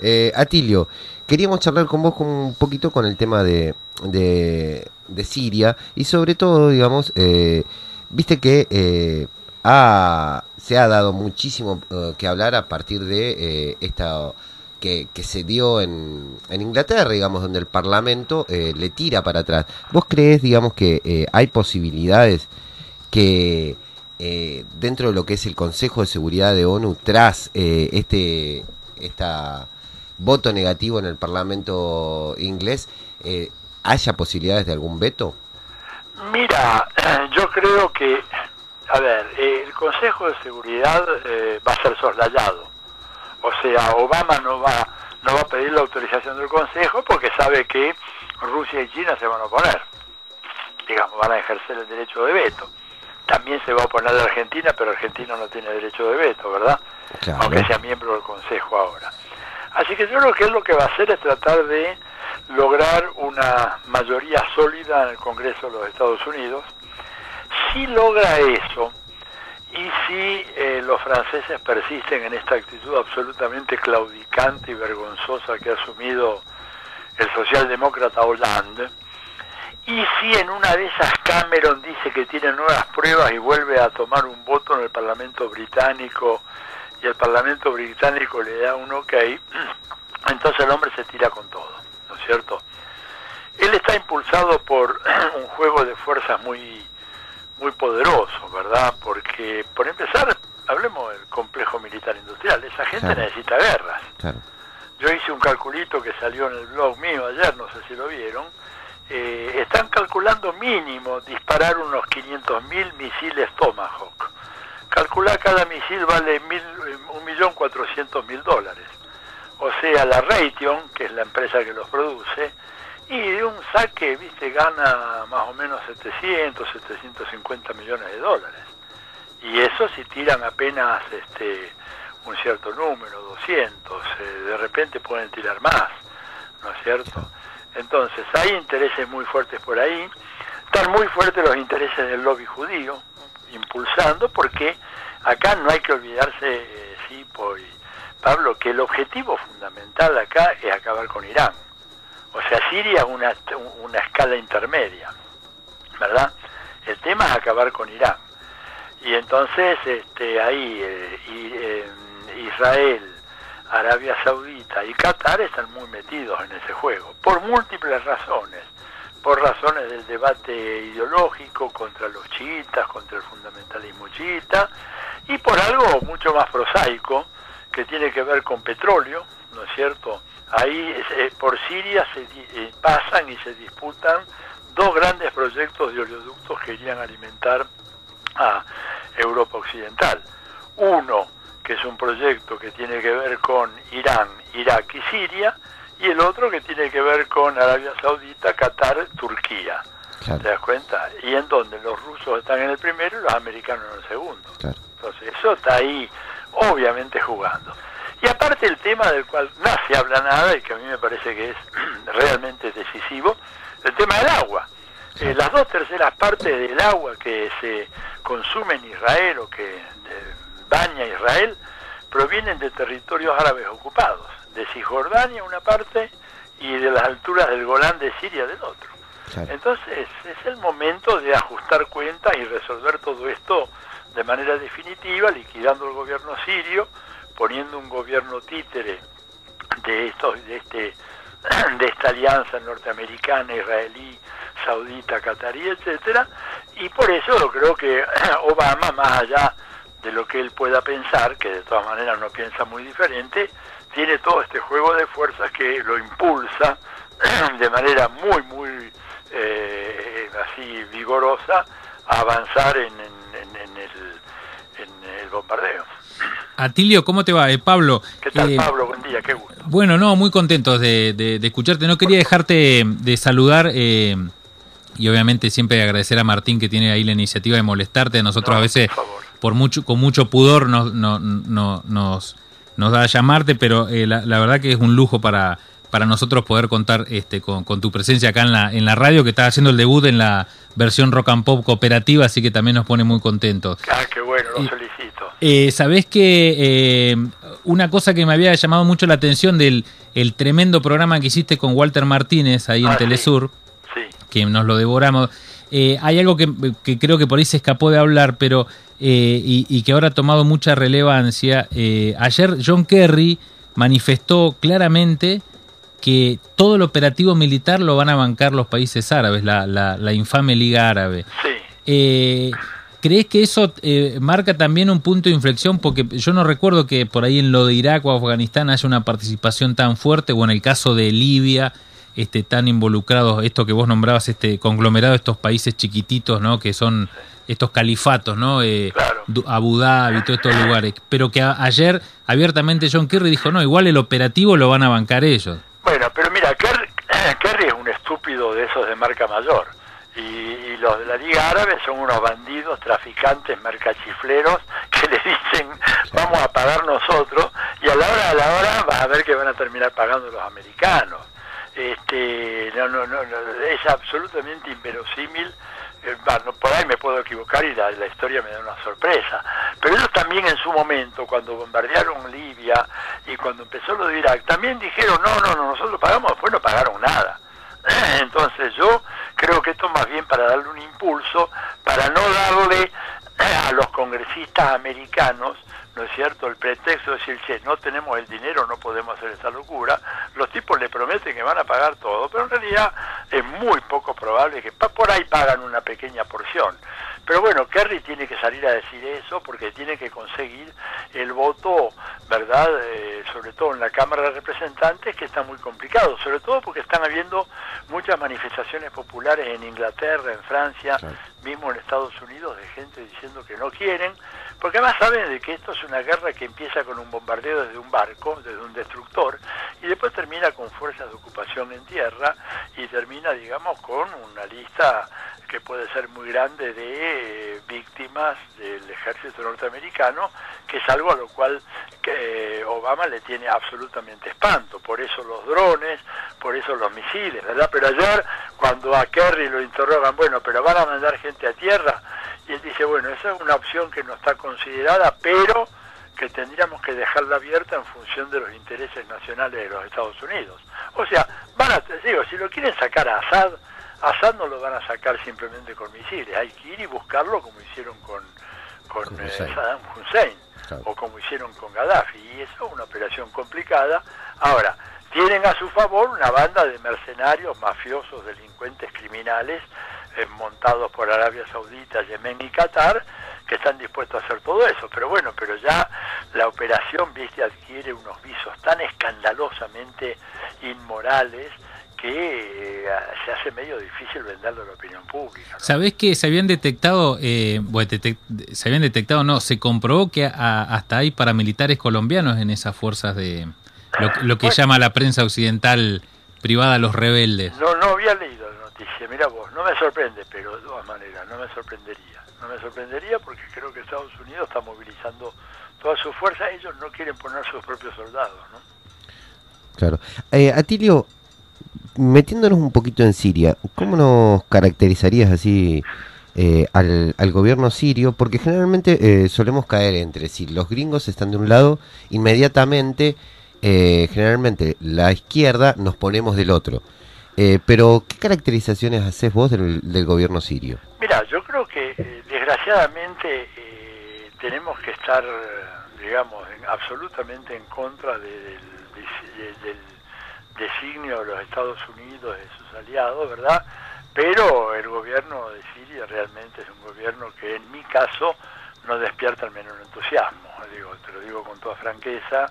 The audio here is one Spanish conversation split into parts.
Eh, Atilio, queríamos charlar con vos un poquito con el tema de, de, Siria y sobre todo, digamos, eh, viste que eh, se ha dado muchísimo que hablar a partir de esta que, se dio en, en, Inglaterra, digamos, donde el Parlamento le tira para atrás. ¿Vos crees, digamos, que hay posibilidades que dentro de lo que es el Consejo de Seguridad de ONU, tras este esta voto negativo en el Parlamento inglés, eh, ¿haya posibilidades de algún veto? Mira, yo creo que, a ver, el Consejo de Seguridad eh, va a ser soslayado. O sea, Obama no va, no va a pedir la autorización del Consejo porque sabe que Rusia y China se van a oponer. Digamos, van a ejercer el derecho de veto. También se va a oponer la Argentina, pero Argentina no tiene derecho de veto, ¿verdad? Aunque sea miembro del Consejo ahora. Así que yo creo que él lo que va a hacer es tratar de lograr una mayoría sólida en el Congreso de los Estados Unidos. Si logra eso, y si eh, los franceses persisten en esta actitud absolutamente claudicante y vergonzosa que ha asumido el socialdemócrata Hollande, y si en una de esas Cameron dice que tiene nuevas pruebas y vuelve a tomar un voto en el Parlamento británico y el Parlamento británico le da un ok, entonces el hombre se tira con todo, ¿no es cierto? Él está impulsado por un juego de fuerzas muy, muy poderoso, ¿verdad? Porque, por empezar, hablemos del complejo militar industrial, esa gente necesita guerras. Yo hice un calculito que salió en el blog mío ayer, no sé si lo vieron, eh, están calculando mínimo disparar unos 500.000 misiles Tomahawk calcula cada misil vale mil, un millón cuatrocientos mil dólares. O sea, la Raytheon, que es la empresa que los produce, y de un saque, viste, gana más o menos 700, 750 millones de dólares. Y eso si tiran apenas este un cierto número, 200, eh, de repente pueden tirar más, ¿no es cierto? Entonces, hay intereses muy fuertes por ahí. Están muy fuertes los intereses del lobby judío, impulsando, porque acá no hay que olvidarse, eh, sí, Pablo, que el objetivo fundamental acá es acabar con Irán. O sea, Siria una, una escala intermedia, ¿verdad? El tema es acabar con Irán. Y entonces este, ahí eh, eh, Israel, Arabia Saudita y Qatar están muy metidos en ese juego, por múltiples razones por razones del debate ideológico contra los chiitas, contra el fundamentalismo chiita, y por algo mucho más prosaico, que tiene que ver con petróleo, ¿no es cierto? Ahí eh, por Siria se eh, pasan y se disputan dos grandes proyectos de oleoductos que irían a alimentar a Europa Occidental. Uno, que es un proyecto que tiene que ver con Irán, Irak y Siria, y el otro que tiene que ver con Arabia Saudita, Qatar, Turquía. ¿Te das cuenta? Y en donde los rusos están en el primero y los americanos en el segundo. Entonces, eso está ahí, obviamente, jugando. Y aparte el tema del cual no se habla nada y que a mí me parece que es realmente decisivo, el tema del agua. Eh, las dos terceras partes del agua que se consume en Israel o que baña Israel provienen de territorios árabes ocupados de Cisjordania una parte y de las alturas del Golán de Siria del otro. Entonces es el momento de ajustar cuentas y resolver todo esto de manera definitiva, liquidando el gobierno sirio, poniendo un gobierno títere de estos, de este, de esta alianza norteamericana, israelí, saudita, catarí, etcétera, y por eso creo que Obama, más allá de lo que él pueda pensar, que de todas maneras no piensa muy diferente, tiene todo este juego de fuerzas que lo impulsa de manera muy, muy eh, así vigorosa a avanzar en, el, en el bombardeo. Atilio, ¿cómo te va? Eh, Pablo. ¿Qué tal, eh, Pablo? Buen día, qué gusto. Bueno, no, muy contentos de, de, escucharte. No quería dejarte de saludar y obviamente siempre agradecer a Martín que tiene ahí la iniciativa de molestarte. Nosotros a veces, por, mucho, con mucho pudor, nos, no, nos nos da a llamarte, pero eh, la, verdad que es un lujo para, para nosotros poder contar este, con, tu presencia acá en la, en la radio, que estás haciendo el debut en la versión rock and pop cooperativa, así que también nos pone muy contentos. Ah, qué bueno, lo felicito. Eh, Sabés que eh, una cosa que me había llamado mucho la atención del el tremendo programa que hiciste con Walter Martínez ahí en ah, Telesur, que nos lo devoramos. Eh, hay algo que, que, creo que por ahí se escapó de hablar, pero eh, y, que ahora ha tomado mucha relevancia. Eh, ayer John Kerry manifestó claramente que todo el operativo militar lo van a bancar los países árabes, la, la, infame Liga Árabe. ¿Crees que eso marca también un punto de inflexión? Porque yo no recuerdo que por ahí en lo de Irak o Afganistán haya una participación tan fuerte, o en el caso de Libia, este, tan involucrados, esto que vos nombrabas, este conglomerado de estos países chiquititos, ¿no? Que son estos califatos, ¿no? Eh, Abu Dhabi y todos estos lugares. Pero que ayer abiertamente John Kerry dijo, no, igual el operativo lo van a bancar ellos. Bueno, pero mira, Kerry, Kerry es un estúpido de esos de marca mayor. Y, los de la Liga Árabe son unos bandidos, traficantes, mercachifleros que le dicen vamos a pagar nosotros y a la hora a la hora vas a ver que van a terminar pagando los americanos este, no, no, no, es absolutamente inverosímil. Eh, por ahí me puedo equivocar y la, historia me da una sorpresa. Pero ellos también en su momento, cuando bombardearon Libia y cuando empezó lo de Irak, también dijeron, no, no, no, nosotros pagamos, después no pagaron nada. Entonces yo creo que esto más bien para darle un impulso, para no darle a los congresistas americanos ¿no es cierto? El pretexto de decir, que no tenemos el dinero, no podemos hacer esta locura, los tipos le prometen que van a pagar todo, pero en realidad es muy poco probable que por ahí pagan una pequeña porción. Pero bueno, Kerry tiene que salir a decir eso porque tiene que conseguir el voto, ¿verdad? Eh, sobre todo en la Cámara de Representantes, que está muy complicado, sobre todo porque están habiendo muchas manifestaciones populares en Inglaterra, en Francia, mismo en Estados Unidos, de gente diciendo que no quieren, porque además saben de que esto es una guerra que empieza con un bombardeo desde un barco, desde un destructor, y después termina con fuerzas de ocupación en tierra y termina, digamos, con una lista que puede ser muy grande de víctimas del ejército norteamericano, que es algo a lo cual que Obama le tiene absolutamente espanto. Por eso los drones, por eso los misiles, ¿verdad? Pero ayer, cuando a Kerry lo interrogan, bueno, pero van a mandar gente a tierra, y él dice, bueno, esa es una opción que no está considerada, pero que tendríamos que dejarla abierta en función de los intereses nacionales de los Estados Unidos. O sea, van a, digo, si lo quieren sacar a Assad, Assad no lo van a sacar simplemente con misiles, hay que ir y buscarlo como hicieron con, con, eh, Saddam Hussein o como hicieron con Gaddafi, y eso es una operación complicada. Ahora, tienen a su favor una banda de mercenarios, mafiosos, delincuentes, criminales, eh, montados por Arabia Saudita, Yemen y Qatar, que están dispuestos a hacer todo eso. Pero bueno, pero ya la operación, viste, adquiere unos visos tan escandalosamente inmorales que eh, se hace medio difícil venderlo a la opinión pública. ¿Sabés que se habían detectado, eh, se habían detectado, no, se comprobó que hasta hay paramilitares colombianos en esas fuerzas de lo, que llama la prensa occidental privada los rebeldes? No, no había leído noticia, mira vos, no me sorprende, pero de todas maneras, no me sorprendería. No me sorprendería porque creo que Estados Unidos está movilizando toda su fuerza, ellos no quieren poner sus propios soldados, ¿no? Claro. Eh, Atilio, metiéndonos un poquito en Siria, ¿cómo nos caracterizarías así eh, al, gobierno sirio? Porque generalmente eh, solemos caer entre si los gringos están de un lado, inmediatamente, eh, generalmente la izquierda nos ponemos del otro. Pero, ¿qué caracterizaciones haces vos del, gobierno sirio? Mira, yo creo que desgraciadamente tenemos que estar, digamos, absolutamente en contra del designio de los Estados Unidos, de sus aliados, ¿verdad? Pero el gobierno de Siria realmente es un gobierno que en mi caso no despierta al menor entusiasmo, digo, te lo digo con toda franqueza,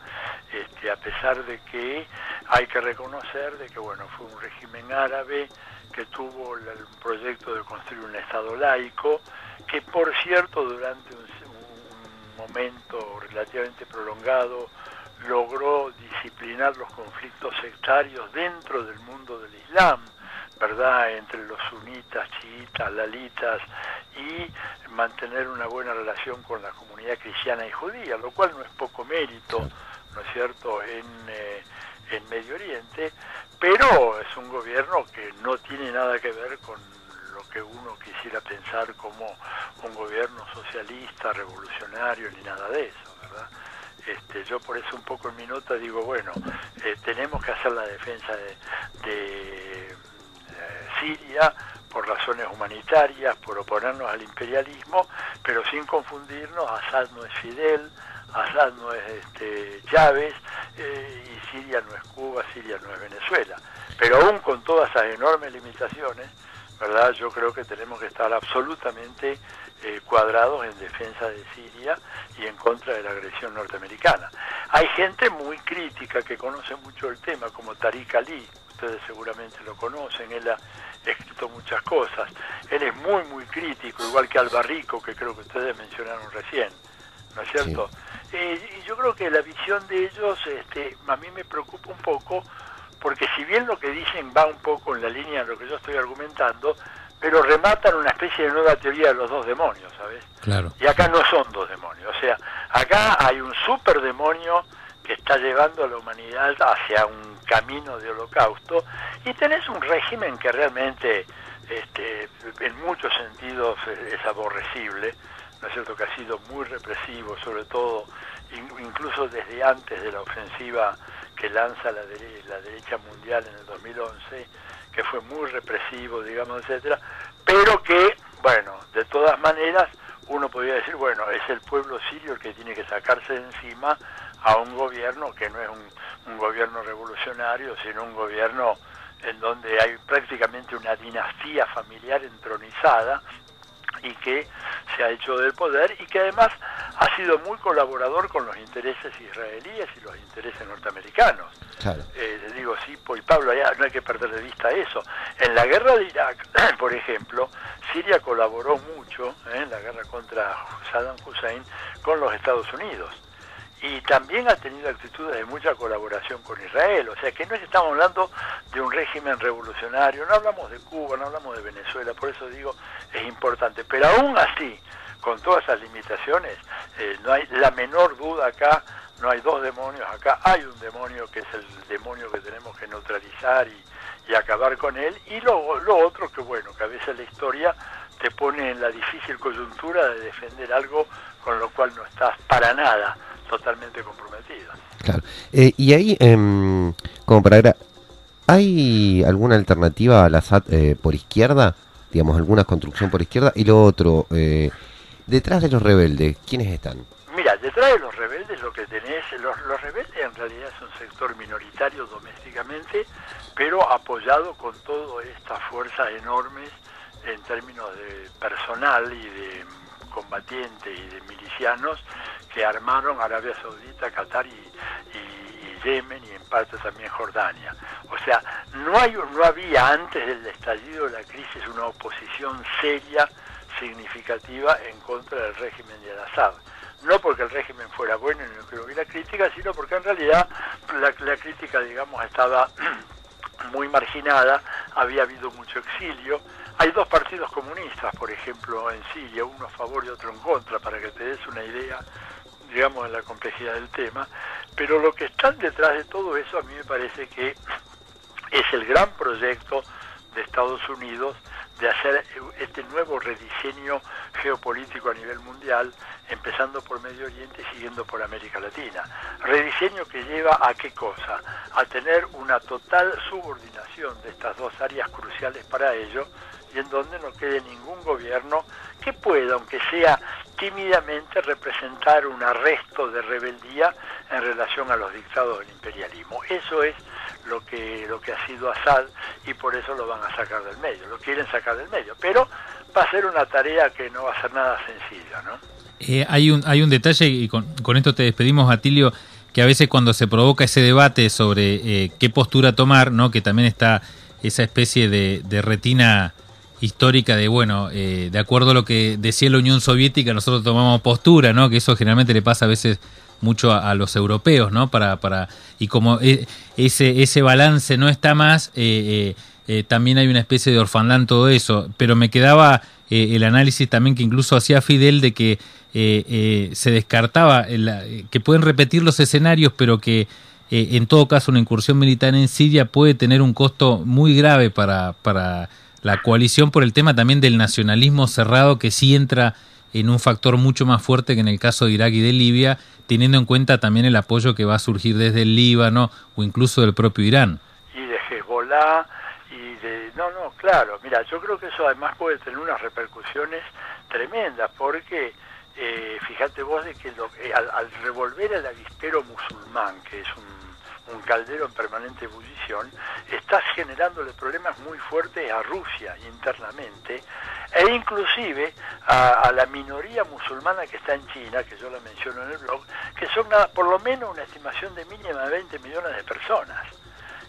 este, a pesar de que hay que reconocer de que bueno, fue un régimen árabe que tuvo el proyecto de construir un Estado laico, que por cierto durante un momento relativamente prolongado logró disciplinar los conflictos sectarios dentro del mundo del Islam, ¿verdad? Entre los sunitas, chiitas, lalitas y mantener una buena relación con la comunidad cristiana y judía, lo cual no es poco mérito, ¿no es cierto?, en, eh, en Medio Oriente, pero es un gobierno que no tiene nada que ver con lo que uno quisiera pensar como un gobierno socialista, revolucionario, ni nada de eso, ¿verdad? Este, yo por eso un poco en mi nota digo, bueno, eh, tenemos que hacer la defensa de, eh, Siria por razones humanitarias, por oponernos al imperialismo, pero sin confundirnos, Assad no es Fidel, Assad no es este, Chávez, eh, y Siria no es Cuba, Siria no es Venezuela. Pero aún con todas esas enormes limitaciones, ¿verdad? Yo creo que tenemos que estar absolutamente eh, cuadrados en defensa de Siria y en contra de la agresión norteamericana. Hay gente muy crítica que conoce mucho el tema, como Tariq Ali, ustedes seguramente lo conocen, él ha escrito muchas cosas. Él es muy, muy crítico, igual que Albarrico, que creo que ustedes mencionaron recién, ¿no es cierto? Eh, y yo creo que la visión de ellos este, a mí me preocupa un poco porque si bien lo que dicen va un poco en la línea de lo que yo estoy argumentando, pero rematan una especie de nueva teoría de los dos demonios, ¿sabes? Claro. Y acá no son dos demonios, o sea, acá hay un super demonio que está llevando a la humanidad hacia un camino de holocausto y tenés un régimen que realmente este, en muchos sentidos es aborrecible, ¿no es cierto?, que ha sido muy represivo, sobre todo incluso desde antes de la ofensiva que lanza la, la derecha mundial en el 2011, que fue muy represivo, digamos, etcétera, pero que, bueno, de todas maneras, uno podría decir, bueno, es el pueblo sirio el que tiene que sacarse de encima a un gobierno que no es un, un gobierno revolucionario, sino un gobierno en donde hay prácticamente una dinastía familiar entronizada y que se ha hecho del poder y que además ha sido muy colaborador con los intereses israelíes y los intereses norteamericanos. Eh, digo, sí, y Pablo, no hay que perder de vista eso. En la guerra de Irak, por ejemplo, Siria colaboró mucho ¿eh? en la guerra contra Saddam Hussein con los Estados Unidos y también ha tenido actitudes de mucha colaboración con Israel. O sea que no estamos hablando de un régimen revolucionario, no hablamos de Cuba, no hablamos de Venezuela, por eso digo es importante. Pero aún así, con todas esas limitaciones, eh, no hay la menor duda acá, no hay dos demonios acá, hay un demonio que es el demonio que tenemos que neutralizar y, acabar con él, y lo, lo otro que bueno, que a veces la historia te pone en la difícil coyuntura de defender algo con lo cual no estás para nada totalmente comprometido. Claro. Eh, y ahí, em, como para... ¿Hay alguna alternativa a la SAT eh, por izquierda? Digamos, alguna construcción por izquierda. Y lo otro, eh, detrás de los rebeldes, ¿quiénes están? Mira, detrás de los rebeldes lo que tenés, los, los rebeldes en realidad es un sector minoritario domésticamente, pero apoyado con toda esta fuerza enorme en términos de personal y de combatientes y de milicianos que armaron Arabia Saudita, Qatar y, Yemen y en parte también Jordania. O sea, no, hay, no había antes del estallido de la crisis una oposición seria, significativa en contra del régimen de Al-Assad. No porque el régimen fuera bueno y no que hubiera crítica, sino porque en realidad la, la crítica, digamos, estaba muy marginada, había habido mucho exilio, hay dos partidos comunistas, por ejemplo, en Siria, uno a favor y otro en contra, para que te des una idea digamos, en la complejidad del tema, pero lo que está detrás de todo eso a mí me parece que es el gran proyecto de Estados Unidos de hacer este nuevo rediseño geopolítico a nivel mundial, empezando por Medio Oriente y siguiendo por América Latina. Rediseño que lleva a qué cosa? A tener una total subordinación de estas dos áreas cruciales para ello y en donde no quede ningún gobierno que pueda, aunque sea tímidamente, representar un arresto de rebeldía en relación a los dictados del imperialismo. Eso es lo que, lo que ha sido Assad y por eso lo van a sacar del medio, lo quieren sacar del medio, pero va a ser una tarea que no va a ser nada sencilla, ¿no? Eh, hay, un, hay un detalle, y con, esto te despedimos, Atilio, que a veces cuando se provoca ese debate sobre eh, qué postura tomar, ¿no? que también está esa especie de, retina histórica de, bueno, eh, de acuerdo a lo que decía la Unión Soviética, nosotros tomamos postura, ¿no? Que eso generalmente le pasa a veces mucho a, los europeos, ¿no? Para, para, y como e, ese, ese balance no está más, eh, también hay una especie de orfandad todo eso. Pero me quedaba el análisis también que incluso hacía Fidel de que se descartaba, que pueden repetir los escenarios, pero que eh, en todo caso una incursión militar en Siria puede tener un costo muy grave para, para la coalición por el tema también del nacionalismo cerrado que sí entra en un factor mucho más fuerte que en el caso de Irak y de Libia, teniendo en cuenta también el apoyo que va a surgir desde el Líbano o incluso del propio Irán. Y de Hezbollah. No, no, claro, mira, yo creo que eso además puede tener unas repercusiones tremendas porque eh, fíjate vos de que eh, al, revolver el avispero musulmán, que es un, caldero en permanente ebullición, estás generándole problemas muy fuertes a Rusia internamente e inclusive a, a, la minoría musulmana que está en China, que yo la menciono en el blog, que son por lo menos una estimación de mínima de 20 millones de personas.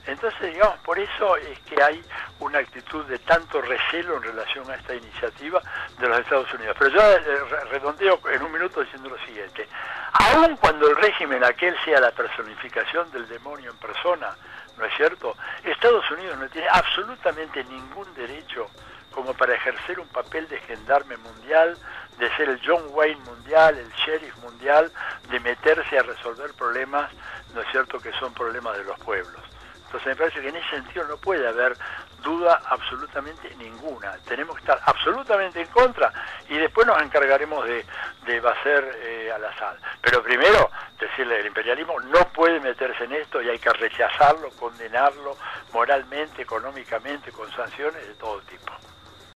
Entonces, digamos, por eso es que hay una actitud de tanto recelo en relación a esta iniciativa de los Estados Unidos. Pero yo eh, redondeo en un minuto diciendo lo siguiente. Aun cuando el régimen aquel sea la personificación del demonio en persona, ¿no es cierto? Estados Unidos no tiene absolutamente ningún derecho como para ejercer un papel de gendarme mundial, de ser el John Wayne mundial, el sheriff mundial, de meterse a resolver problemas, ¿no es cierto?, que son problemas de los pueblos. Entonces me parece que en ese sentido no puede haber duda absolutamente ninguna. Tenemos que estar absolutamente en contra y después nos encargaremos de, de bacer eh, a la sal. Pero primero, decirle, el imperialismo no puede meterse en esto y hay que rechazarlo, condenarlo moralmente, económicamente, con sanciones de todo tipo.